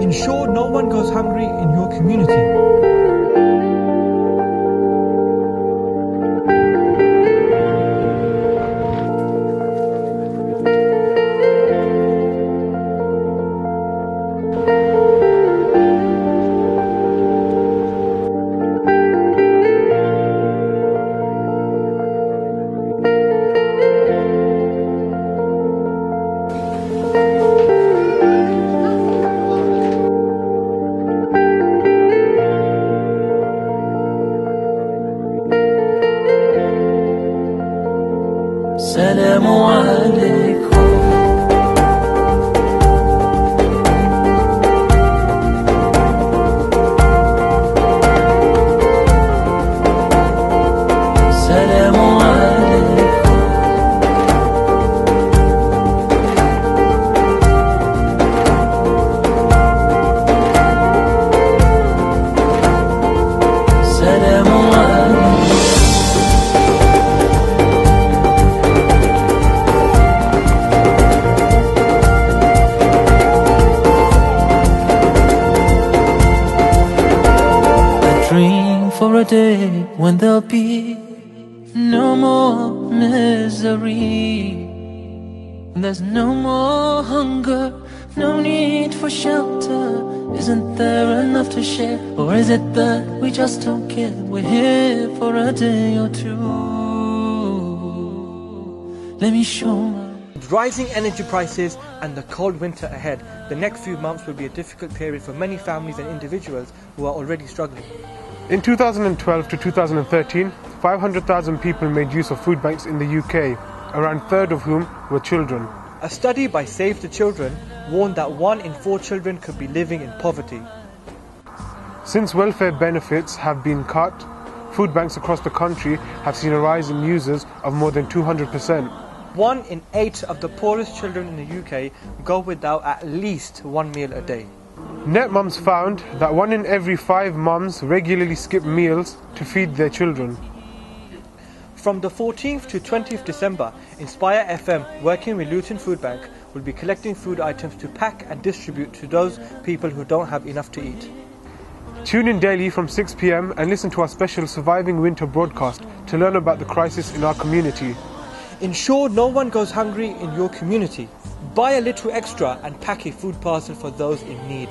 Ensure no one goes hungry in your community. سلام عليكم. Day when there'll be no more misery. There's no more hunger, no need for shelter. Isn't there enough to share? Or is it that we just don't care? We're here for a day or two. Let me show my rising energy prices and the cold winter ahead, the next few months will be a difficult period for many families and individuals who are already struggling. In 2012 to 2013, 500,000 people made use of food banks in the UK, around a third of whom were children. A study by Save the Children warned that one in four children could be living in poverty. Since welfare benefits have been cut, food banks across the country have seen a rise in users of more than 200%. One in eight of the poorest children in the UK go without at least one meal a day. NetMums found that one in every five mums regularly skip meals to feed their children. From the 14th to 20th December, Inspire FM, working with Luton Food Bank, will be collecting food items to pack and distribute to those people who don't have enough to eat. Tune in daily from 6 pm and listen to our special Surviving Winter broadcast to learn about the crisis in our community. Ensure no one goes hungry in your community. Buy a little extra and pack a food parcel for those in need.